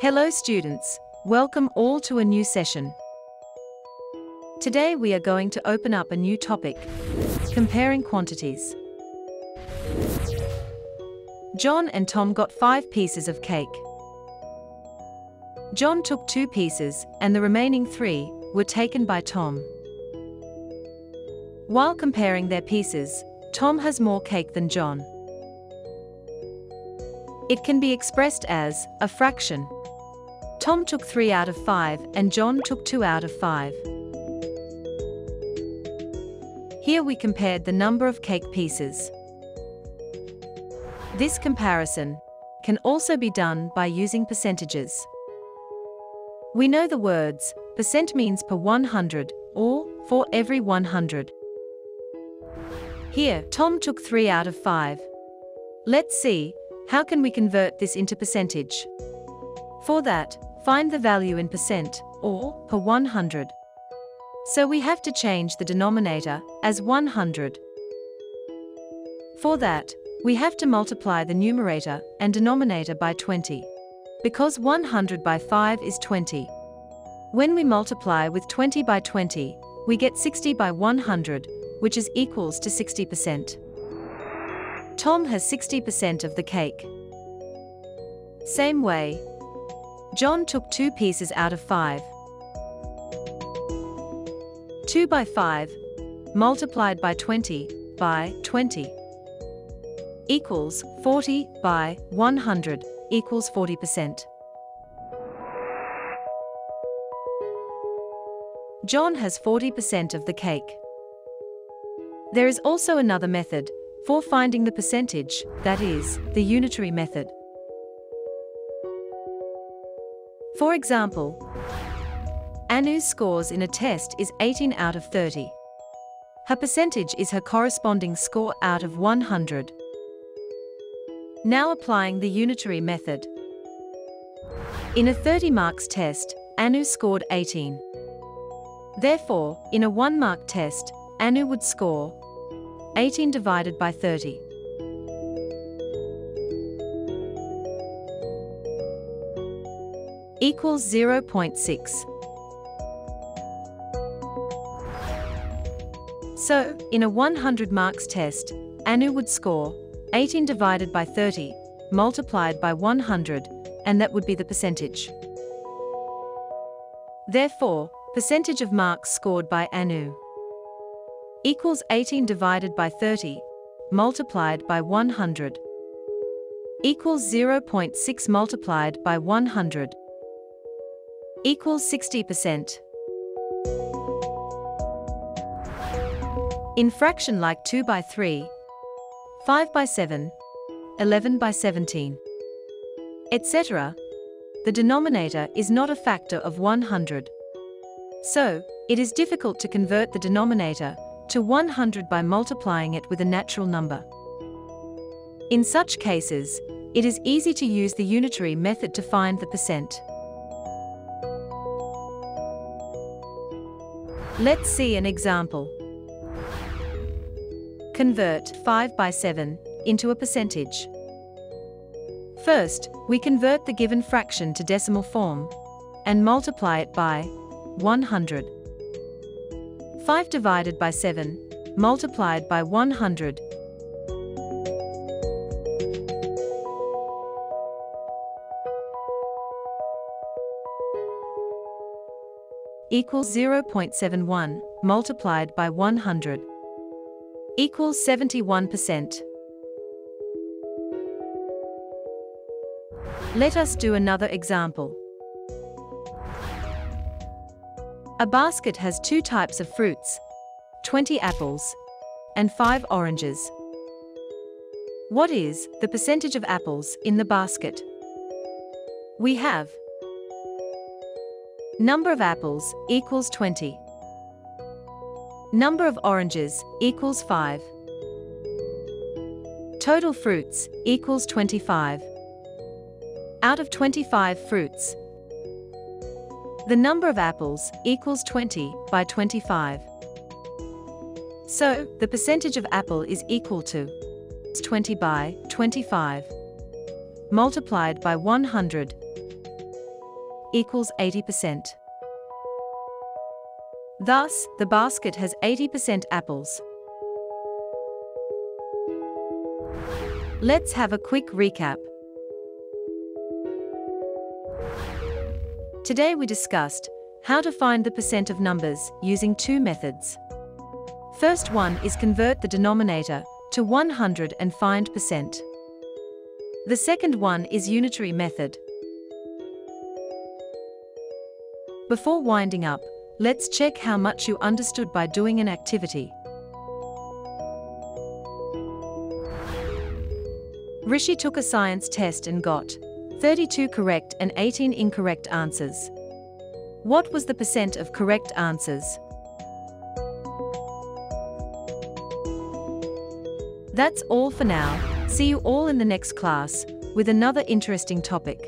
Hello students, welcome all to a new session. Today we are going to open up a new topic, comparing quantities. John and Tom got five pieces of cake. John took two pieces and the remaining three were taken by Tom. While comparing their pieces, Tom has more cake than John. It can be expressed as a fraction. Tom took 3 out of 5 and John took 2 out of 5. Here we compared the number of cake pieces. This comparison can also be done by using percentages. We know the words percent means per 100 or for every 100. Here, Tom took 3 out of 5. Let's see, how can we convert this into percentage? For that, Find the value in percent, or per 100. So we have to change the denominator as 100. For that, we have to multiply the numerator and denominator by 20. Because 100 by 5 is 20. When we multiply with 20 by 20, we get 60 by 100, which is equals to 60%. Tom has 60% of the cake. Same way, John took two pieces out of five. 2 by 5, multiplied by 20, by 20, equals 40 by 100, equals 40%. John has 40% of the cake. There is also another method for finding the percentage, that is, the unitary method. For example, Anu's scores in a test is 18 out of 30. Her percentage is her corresponding score out of 100. Now applying the unitary method. In a 30 marks test, Anu scored 18. Therefore, in a 1 mark test, Anu would score 18 divided by 30. Equals 0.6. So, in a 100 marks test, Anu would score 18 divided by 30, multiplied by 100, and that would be the percentage. Therefore, percentage of marks scored by Anu equals 18 divided by 30, multiplied by 100, equals 0.6 multiplied by 100, equals 60%. In fraction like 2 by 3, 5 by 7, 11 by 17, etc., the denominator is not a factor of 100. So, it is difficult to convert the denominator to 100 by multiplying it with a natural number. In such cases, it is easy to use the unitary method to find the percent. Let's see an example. Convert 5 by 7 into a percentage. First, we convert the given fraction to decimal form and multiply it by 100. 5 divided by 7 multiplied by 100 equals 0.71 multiplied by 100 equals 71%. Let us do another example. A basket has two types of fruits, 20 apples and 5 oranges. What is the percentage of apples in the basket? We have Number of apples equals 20. Number of oranges equals 5. Total fruits equals 25. Out of 25 fruits, the number of apples equals 20 by 25. So, the percentage of apple is equal to 20 by 25 multiplied by 100 equals 80%. Thus, the basket has 80% apples. Let's have a quick recap. Today we discussed how to find the percent of numbers using two methods. First one is convert the denominator to 100 and find percent. The second one is unitary method. Before winding up, let's check how much you understood by doing an activity. Rishi took a science test and got 32 correct and 18 incorrect answers. What was the percent of correct answers? That's all for now. See you all in the next class with another interesting topic.